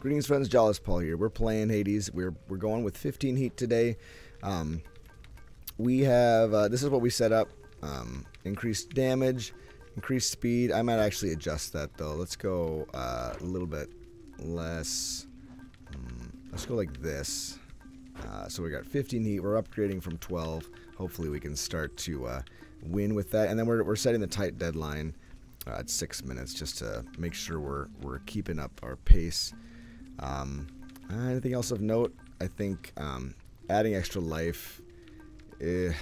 Greetings, friends. Jawless Paul here. We're playing Hades. We're we're going with 15 heat today. Um, we have uh, this is what we set up. Um, increased damage, increased speed. I might actually adjust that though. Let's go uh, a little bit less. Um, let's go like this. Uh, so we got 15 heat. We're upgrading from 12. Hopefully we can start to uh, win with that. And then we're, we're setting the tight deadline uh, at six minutes just to make sure we're we're keeping up our pace. Um, anything else of note? I think um, adding extra life. Eh,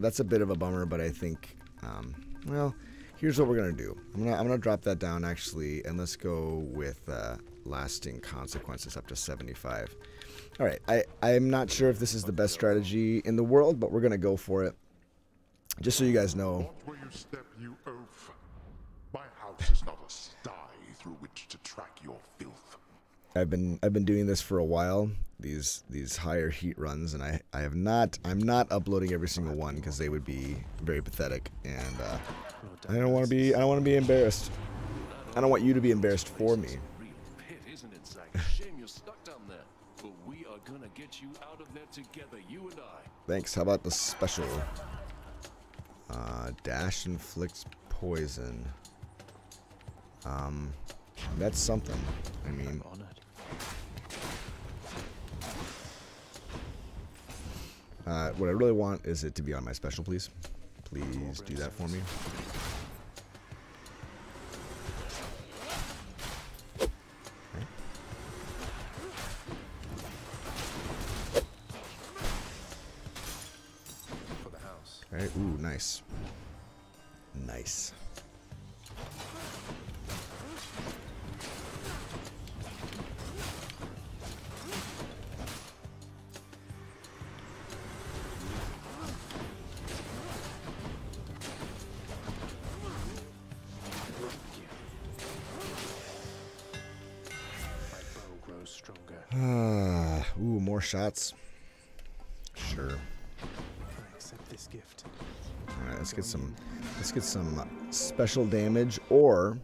that's a bit of a bummer, but I think um, well, here's what we're gonna do. I'm gonna I'm gonna drop that down actually, and let's go with uh, lasting consequences up to 75. All right, I I'm not sure if this is the best strategy in the world, but we're gonna go for it. Just so you guys know. You step, you oaf. My house is not a sty through which to track your. I've been I've been doing this for a while. These these higher heat runs, and I I have not I'm not uploading every single one because they would be very pathetic, and uh, I don't want to be I don't want to be embarrassed. I don't want you to be embarrassed for me. Real pit, isn't it, Zag? Shame you're stuck down there. But we are gonna get you out of there together, you and I. Thanks. How about the special? Uh, dash inflicts poison. Um, that's something. I mean, uh, what I really want is it to be on my special, please. Please do that for me. Ooh, nice. Nice. More shots. Sure. I accept this gift. All right, let's get some. Let's get some special damage, or,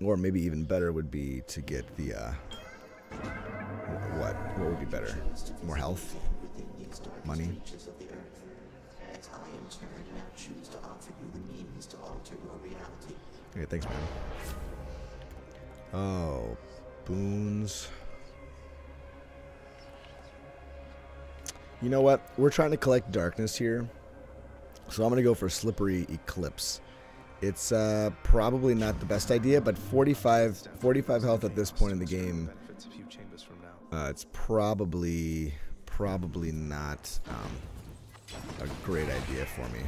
or maybe even better would be to get the. Uh, what? What would be better? More health, money. Okay, thanks, man. Oh, boons. You know what? We're trying to collect darkness here. So I'm going to go for Slippery Eclipse. It's uh, probably not the best idea, but 45, 45 health at this point in the game, uh, it's probably probably not um, a great idea for me.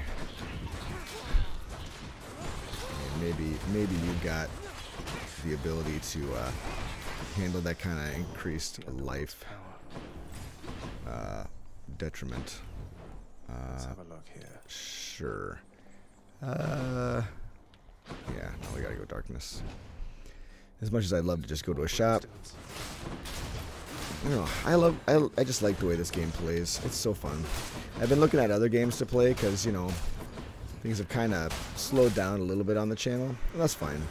Maybe maybe you got the ability to uh, handle that kind of increased life uh, detriment. Let's Uh, have a look here. Sure. Uh, yeah, no, we gotta go darkness. As much as I'd love to just go to a shop, I don't know. I love. I, I just like the way this game plays. It's so fun. I've been looking at other games to play because you know things have kind of slowed down a little bit on the channel, and that's fine.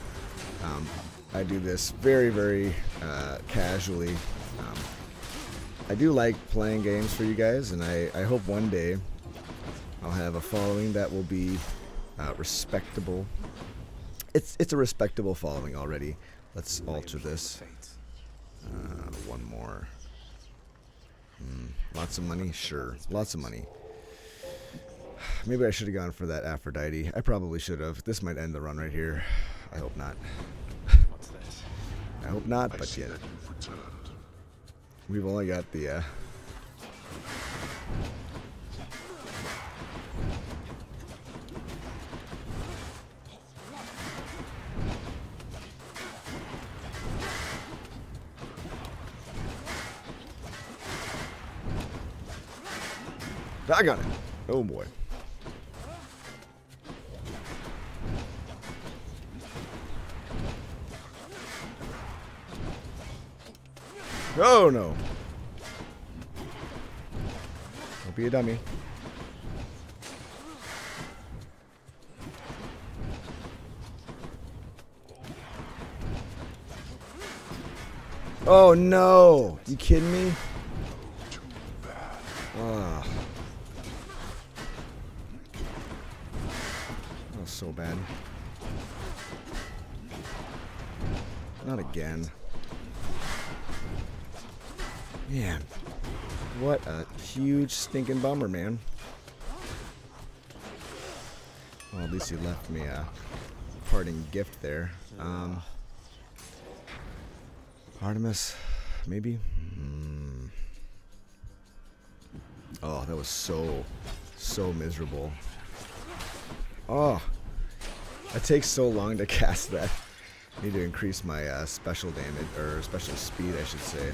Um, I do this very, very uh, casually. I do like playing games for you guys, and I, I hope one day I'll have a following that will be uh, respectable. It's it's a respectable following already. Let's alter this. Uh, one more. Hmm, lots of money? Sure. Lots of money. Maybe I should have gone for that Aphrodite. I probably should have. This might end the run right here. I hope not. I hope not, but yet. We've only got the, uh... I got it. Oh boy. Oh no. Don't be a dummy. Oh no! You kidding me? Oh. That was so bad. Not again. Man. What a huge stinking bummer, man. Well, at least you left me a parting gift there. Um, Artemis, maybe? Hmm. Oh, that was so, so miserable. Oh, it takes so long to cast that. Need to increase my uh, special damage, or special speed, I should say.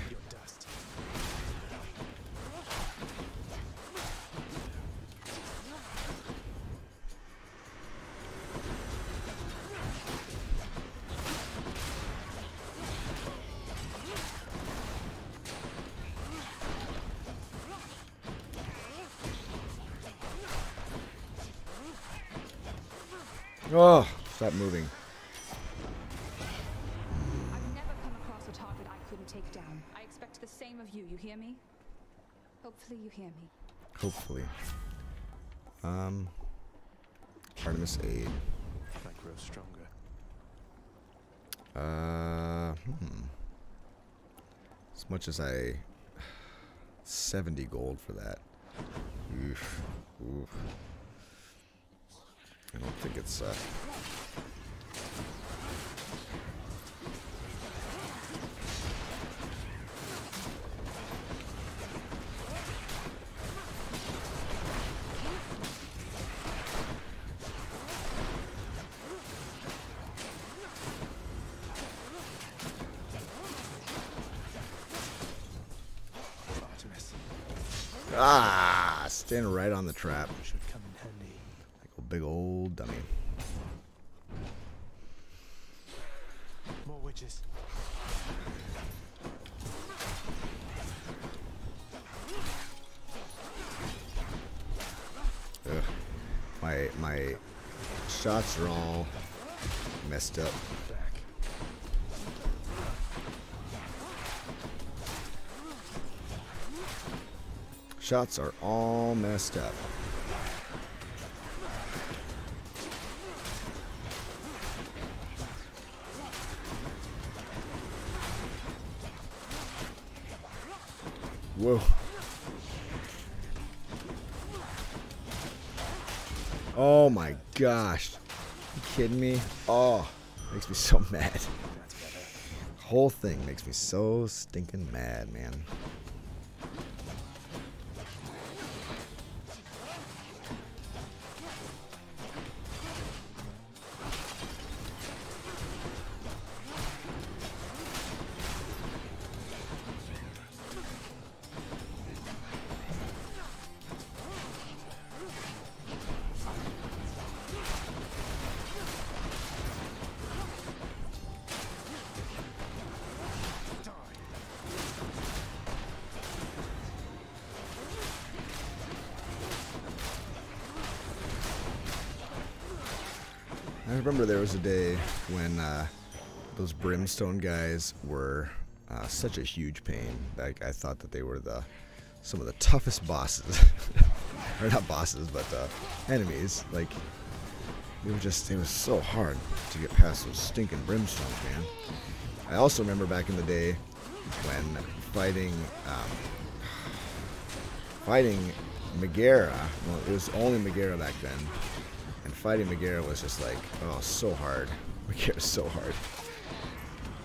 Take down. I expect the same of you, you hear me? Hopefully you hear me. Hopefully. Um, Artemis aid. I grow stronger. Uh, hmm. As much as I, seventy gold for that. Oof. Oof. I don't think it's uh. Ah, stand right on the trap. should come in handy. Like a big old dummy. More witches. Ugh. My my shots are all messed up. Shots are all messed up. Whoa. Oh my gosh. You kidding me? Oh, makes me so mad. Whole thing makes me so stinking mad, man. I remember there was a day when uh, those brimstone guys were uh, such a huge pain. Like I thought that they were the some of the toughest bosses, or not bosses, but uh, enemies. Like they were just it was so hard to get past those stinking brimstones, man. I also remember back in the day when fighting um, fighting Megara. Well, it was only Megara back then, fighting Megara was just like, oh, so hard. Megara's so hard.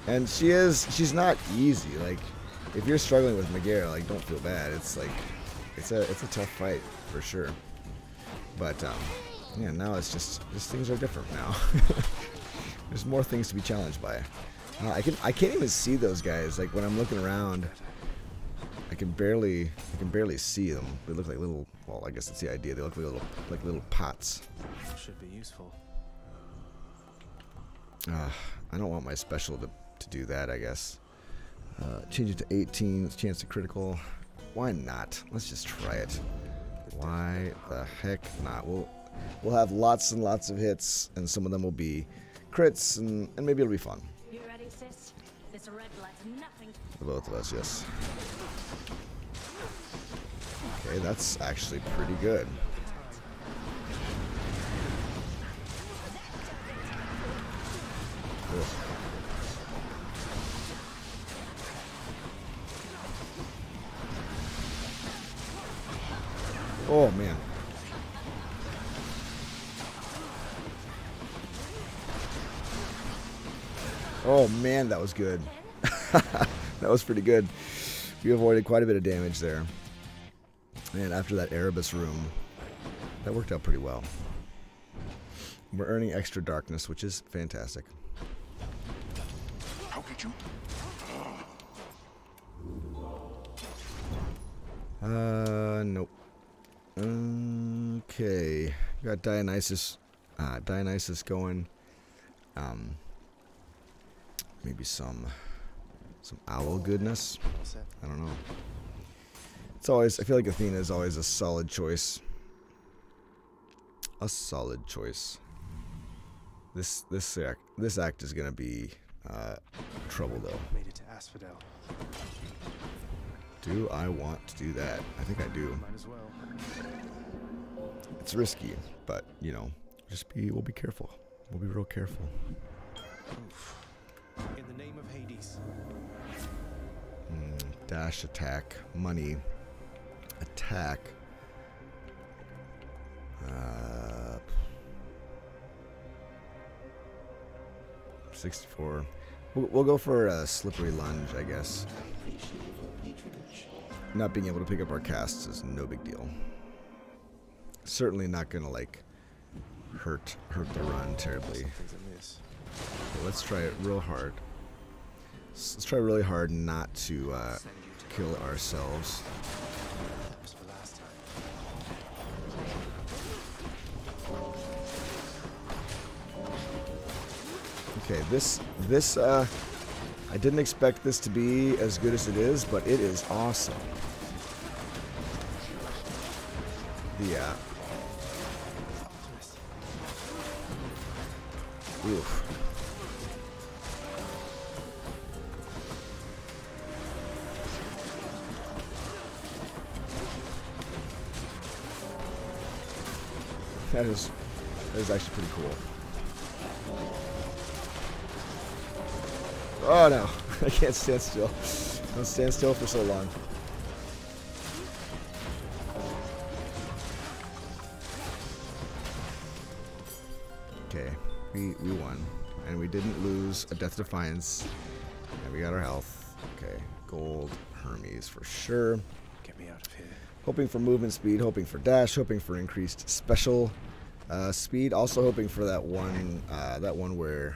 And she is, she's not easy. Like, if you're struggling with Megara, like, don't feel bad. It's like, it's a, it's a tough fight for sure. But um, yeah, now it's just, just things are different now. There's more things to be challenged by. Uh, I can, I can't even see those guys. Like when I'm looking around, can barely, I can barely see them. They look like little. Well, I guess that's the idea. They look like little, like little pots. Should be useful. Uh, I don't want my special to, to do that. I guess. Uh, change it to 18. Chance to critical. Why not? Let's just try it. Why the heck not? We'll we'll have lots and lots of hits, and some of them will be crits, and, and maybe it'll be fun. You ready, sis? This This red blood's nothing. The both of us, yes. Okay, that's actually pretty good. Ugh. Oh man. Oh man, that was good. that was pretty good. We avoided quite a bit of damage there. And after that Erebus room, that worked out pretty well. We're earning extra darkness, which is fantastic. How could you? Uh, nope. Okay, got Dionysus, uh, Dionysus going. Um, maybe some, some owl goodness. I don't know. It's always. I feel like Athena is always a solid choice. A solid choice. This this act this act is gonna be uh, trouble though. Made it to Asphodel. Do I want to do that? I think I do. Might as well. It's risky, but you know, just be. We'll be careful. We'll be real careful. Oof. In the name of Hades. Mm, dash attack money attack. Uh, 64. We'll, we'll go for a slippery lunge, I guess. Not being able to pick up our casts is no big deal. Certainly not gonna like hurt hurt the run terribly. Let's try it real hard. Let's try really hard not to uh, kill ourselves. Okay, this this uh, I didn't expect this to be as good as it is, but it is awesome. The uh, oof. That is that is actually pretty cool. Oh no, I can't stand still. Don't stand still for so long. Okay, we, we won. And we didn't lose a Death Defiance. And we got our health. Okay, gold Hermes for sure. Get me out of here. Hoping for movement speed, hoping for dash, hoping for increased special uh, speed. Also hoping for that one, uh, that one where.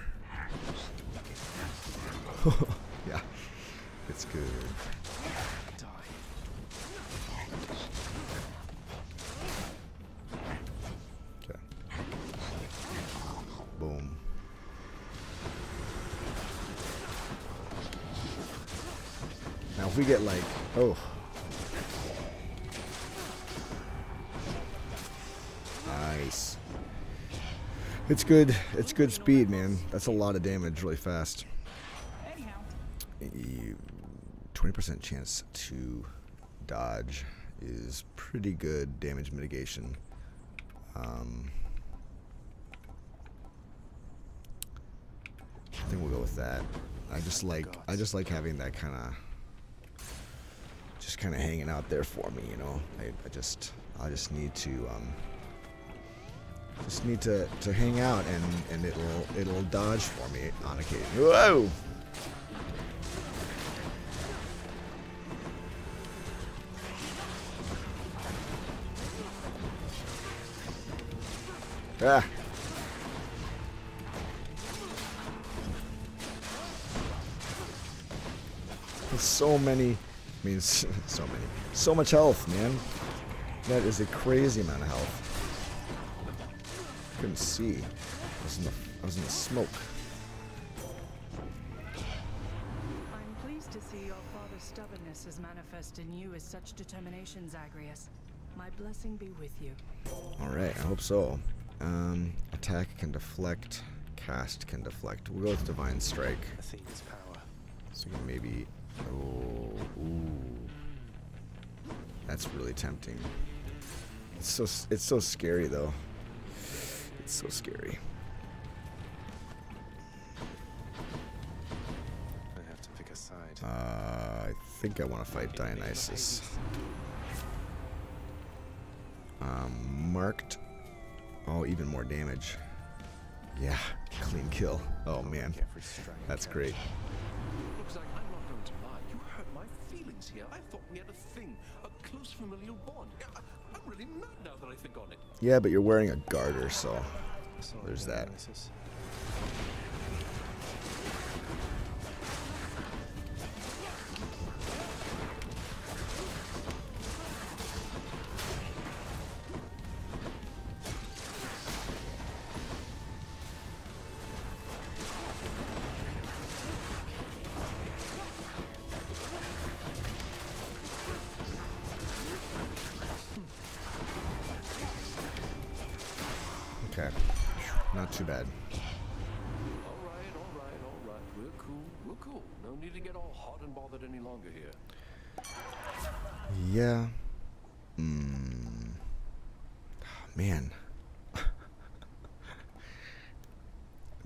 Nice. It's good. It's good speed, man. That's a lot of damage really fast. 20% chance to dodge is pretty good damage mitigation. Um, I think we'll go with that. I just like I just like having that kind of just kind of hanging out there for me, you know. I, I just I just need to um, just need to, to hang out and, and it'll it'll dodge for me on occasion. Whoa! Ah. So many, I mean, so many, so much health, man. That is a crazy amount of health. Couldn't see. I was in the, I was in the smoke. I'm pleased to see your father's stubbornness is manifest in you as such determination, Zagreus. My blessing be with you. All right, I hope so. Um, attack can deflect, cast can deflect. We'll go with divine strike. Athena's power. So we can maybe. Oh, ooh. That's really tempting. It's so it's so scary though. It's so scary. I have to pick a side. Uh, I think I want to fight Dionysus. Um, marked. Oh, even more damage. Yeah, clean kill. Oh man, that's great. Looks like I'm not going to lie. You hurt my feelings here. I thought we had a thing, a close familial bond. I'm really mad now that I think on it. Yeah, but you're wearing a garter, so There's that. Too bad. All right, all right, all right. We're cool. We're cool. No need to get all hot and bothered any longer here. Yeah. Mm. Man.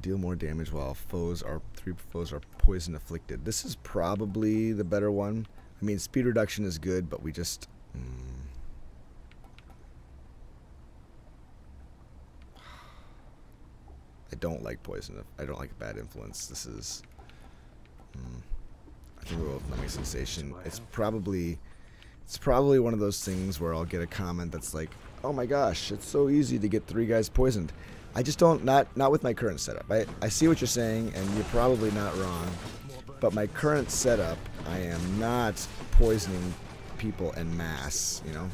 Deal more damage while foes are three foes are poison afflicted. This is probably the better one. I mean, speed reduction is good, but we just. Mm. I don't like poison. I don't like bad influence. This is. Mm. I think we'll go with numbing sensation. It's probably. It's probably one of those things where I'll get a comment that's like, "Oh my gosh, it's so easy to get three guys poisoned." I just don't not not with my current setup. I I see what you're saying, and you're probably not wrong. But my current setup, I am not poisoning people en masse. You know.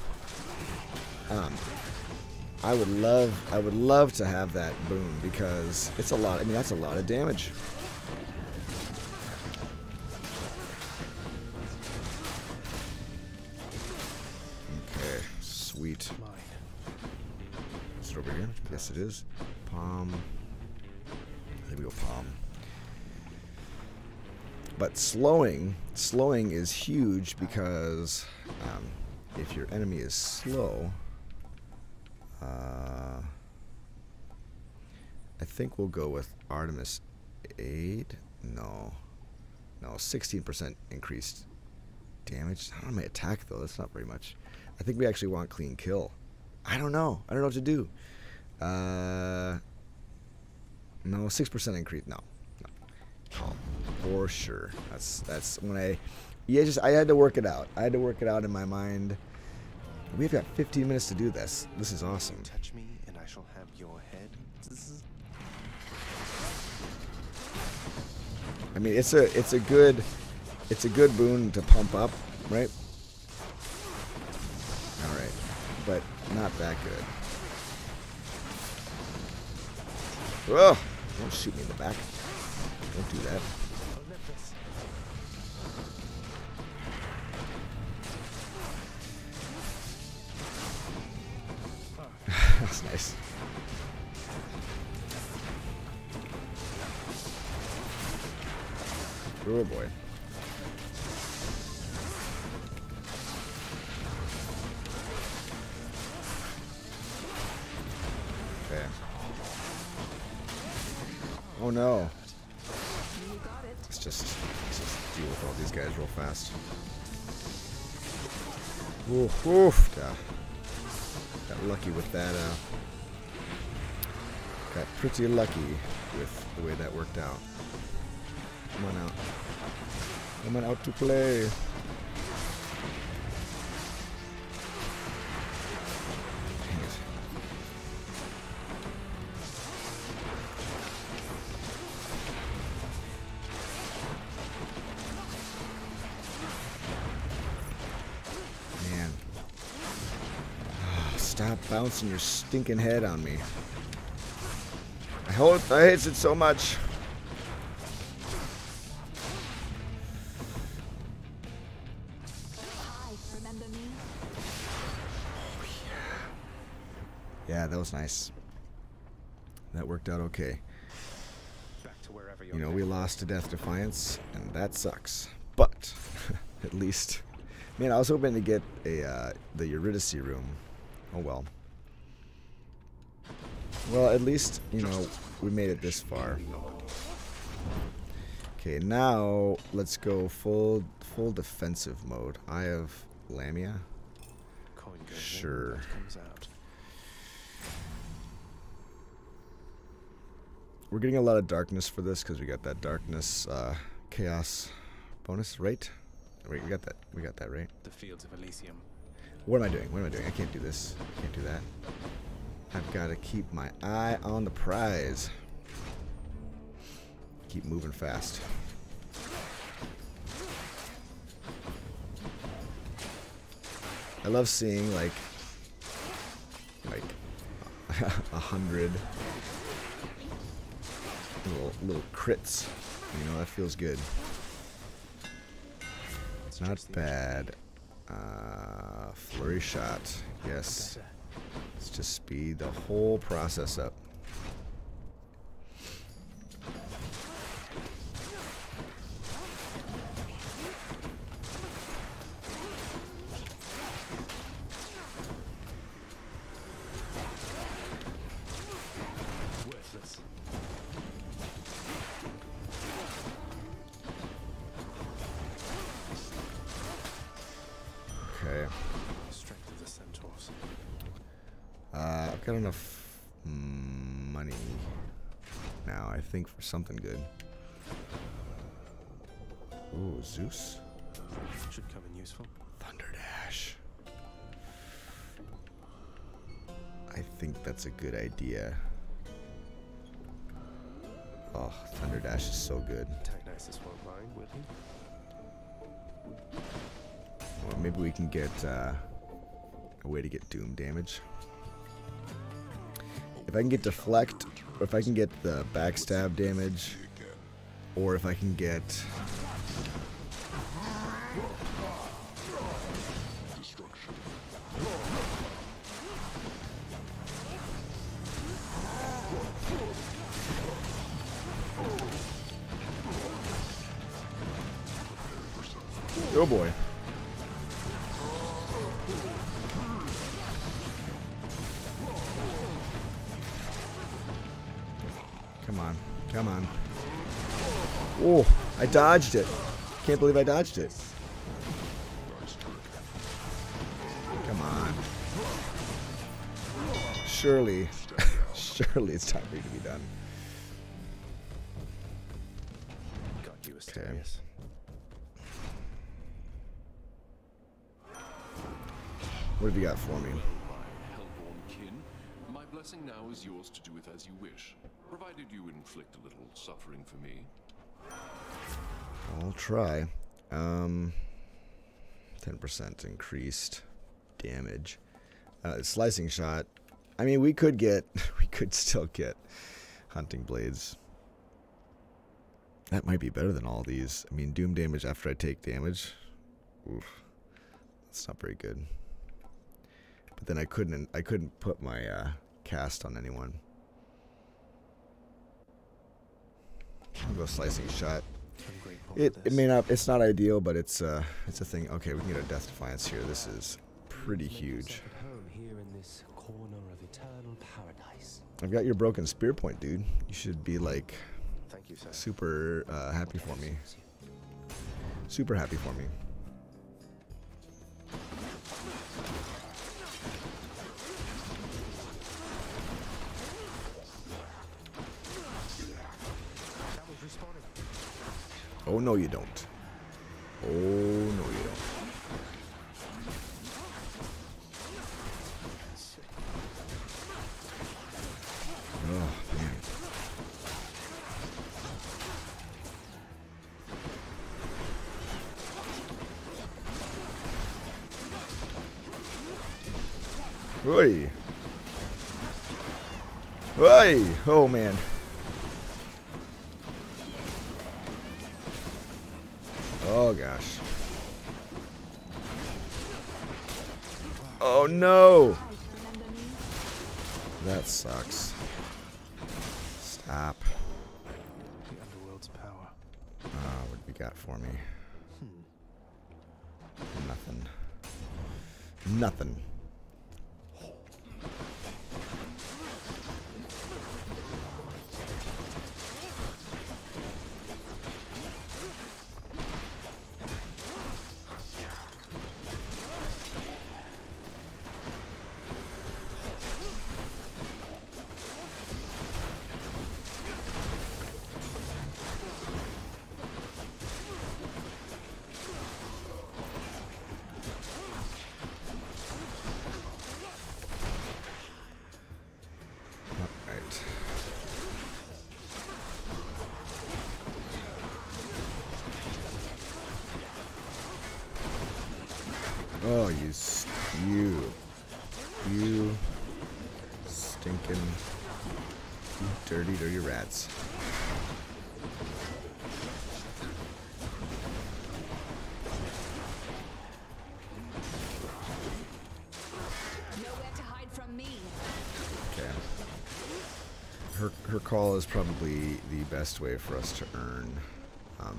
Um, I would love I would love to have that boom because it's a lot. I mean, that's a lot of damage. Okay, sweet. Is it over here? Yes, it is. Palm. There we go, palm. But slowing, slowing is huge because um, if your enemy is slow, uh, I think we'll go with Artemis aid. No. No, 16% increased damage. Not on my attack, though. That's not very much. I think we actually want clean kill. I don't know. I don't know what to do. Uh, no, 6% increase. No. no. For sure. That's that's when I. Yeah, just I had to work it out. I had to work it out in my mind. We've got 15 minutes to do this. This is awesome. Touch me, and I shall have your head. I mean, it's a it's a good it's a good boon to pump up, right? All right, but not that good. Whoa! Don't shoot me in the back. Don't do that. Oh boy. Okay. Oh no. Let's just, let's just deal with all these guys real fast. Oof, oof. Got, got lucky with that. Uh, got pretty lucky with the way that worked out. Come on out. Come on out to play. Man. Ah, stop bouncing your stinking head on me. I hope I hate it so much. Yeah, that was nice. That worked out okay. Back to wherever your you know, we lost to Death Defiance, and that sucks. But at least, man, I was hoping to get a uh, the Eurydice room. Oh well. Well, at least you know we made it this far. Okay, now let's go full full defensive mode. I have Lamia. Coin goes in, Sure. We're getting a lot of darkness for this because we got that darkness uh, chaos bonus, right? Wait, we got that. We got that right. The fields of Elysium. What am I doing? What am I doing? I can't do this. I can't do that. I've got to keep my eye on the prize. Keep moving fast. I love seeing like like a hundred little little crits. You know that feels good. It's not bad. Uh, flurry shot. Yes. Let's just speed the whole process up. Something good. Ooh, Zeus. Should come in useful. Thunder Dash. I think that's a good idea. Oh, Thunder Dash is so good. Dionysus won't mind, will he? Well, maybe we can get uh, a way to get Doom damage. If I can get Deflect, or if I can get the Backstab damage, or if I can get... Oh boy. Dodged it. Can't believe I dodged it. Come on. Surely, surely it's time for you to be done. Got you, Asterius. What have you got for me? Hellborn kin, my blessing now is yours to do with as you wish, provided you inflict a little suffering for me. I'll try. Um, 10% increased damage. Uh, slicing shot. I mean, we could get, we could still get hunting blades. That might be better than all these. I mean, doom damage after I take damage. Oof, that's not very good. But then I couldn't, I couldn't put my uh, cast on anyone. I'll go slicing shot. I'm grateful for It, it may not it's not ideal, but it's uh it's a thing. Okay, we can get a death defiance here. This is pretty huge. yourself at home here in this corner of eternal paradise. I've got your broken spear point, dude. You should be like Thank you, sir. super uh, happy for me. Super happy for me. Oh no, you don't. Oh no, you don't. Oh man. Oh man. Oh, you, you, you stinking, you dirty, dirty rats. Nowhere to hide from me. Okay. Her her call is probably the best way for us to earn. Um,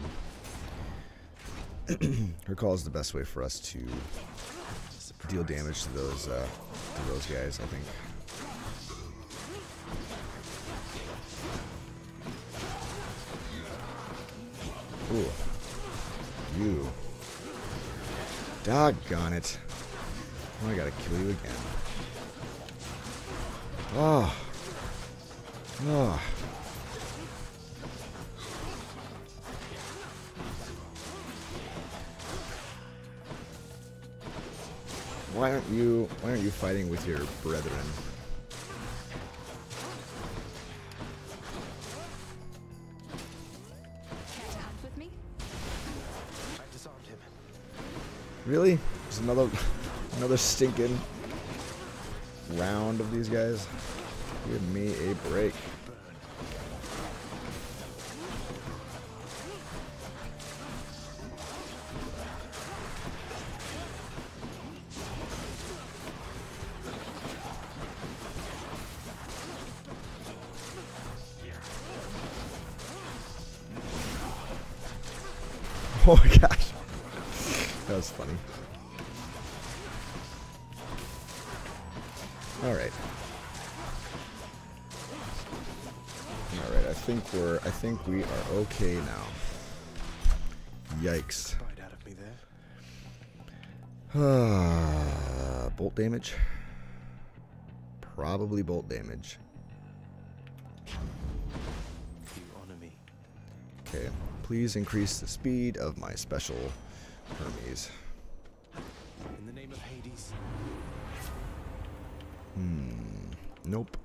her call is the best way for us to deal damage to those uh, to those guys. I think. Ooh, you. Doggone it! Oh, I gotta kill you again. Oh. Oh. Why aren't you why aren't you fighting with your brethren? Care to hunt with me? I disarmed him. Really? There's another another stinking round of these guys. Give me a break. Oh my gosh. That was funny. Alright. Alright, I think we're I think we are okay now. Yikes. Cried out of me there. Ah, bolt damage? Probably bolt damage. Please increase the speed of my special Hermes. In the name of Hades, Hmm. Nope.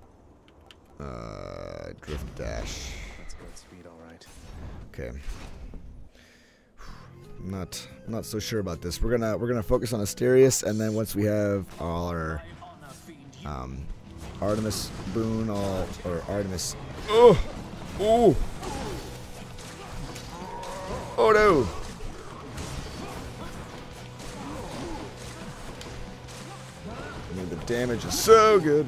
Uh, drift dash. that's good speed, all right. Okay. I'm not I'm not so sure about this. We're gonna we're gonna focus on Asterius, and then once we have all our um, Artemis boon, all or Artemis. Oh, oh, oh no! I mean, the damage is so good.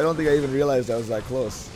I don't. Think I even realized I was that close.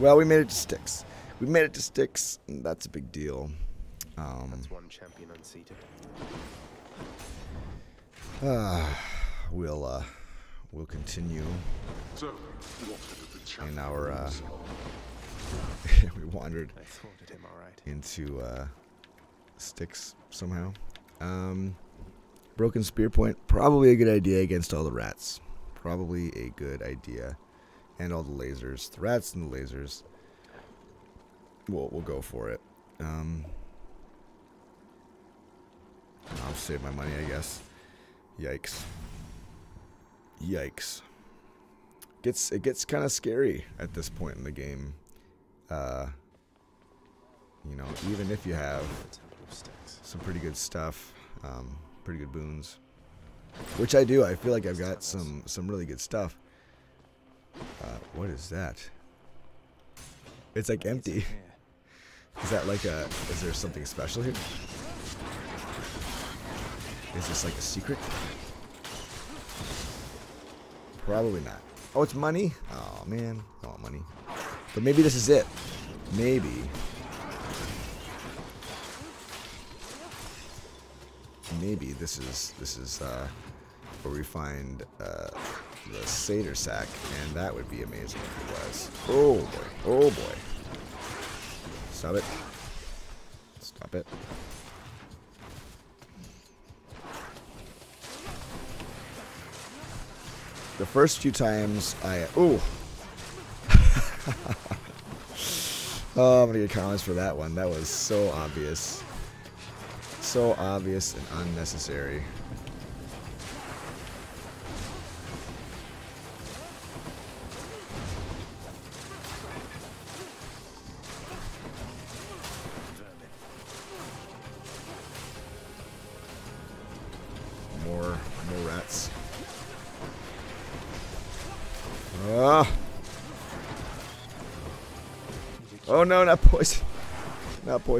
Well, we made it to Styx. We made it to Styx. and That's a big deal. Um, That's one champion unseated. we'll uh, we'll continue So, what are the challenges? in our. Uh, we wandered I him all right. into uh, Styx somehow. Um, broken spear point, probably a good idea against all the rats. Probably a good idea, and all the lasers, the rats and the lasers. We'll we'll go for it. Um, I'll save my money, I guess. Yikes! Yikes! Gets it gets kind of scary at this point in the game. Uh, you know, even if you have some pretty good stuff, um, pretty good boons, which I do. I feel like I've got some some really good stuff. Uh, what is that? It's like empty. Is that like a? Is there something special here? Is this like a secret? Probably not. Oh, it's money. Oh man, I want money. But maybe this is it. Maybe. Maybe this is this is uh, where we find uh, the Satyr Sack, and that would be amazing if it was. Oh boy! Oh boy! Stop it! Stop it! The first few times I oh. oh, I'm gonna get comments for that one. That was so obvious. So obvious and unnecessary.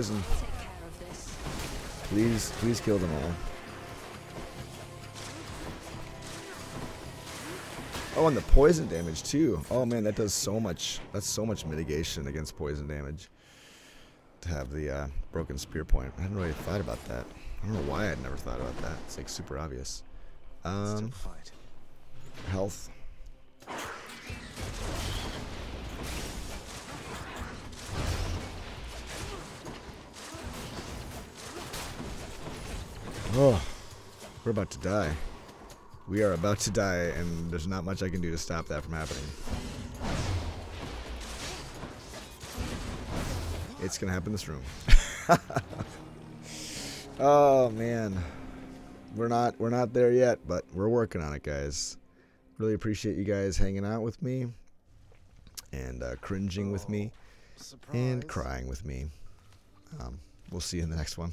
Poison. Take care of this. Please, please kill them all. Oh, and the poison damage too. Oh man, that does so much. That's so much mitigation against poison damage. To have the uh, broken spear point. I hadn't really thought about that. I don't know why I'd never thought about that. It's like super obvious. Um, health. Oh, we're about to die. We are about to die, and there's not much I can do to stop that from happening. It's gonna happen in this room. oh man, we're not we're not there yet, but we're working on it, guys. Really appreciate you guys hanging out with me and uh, cringing with me and crying with me. Um, we'll see you in the next one.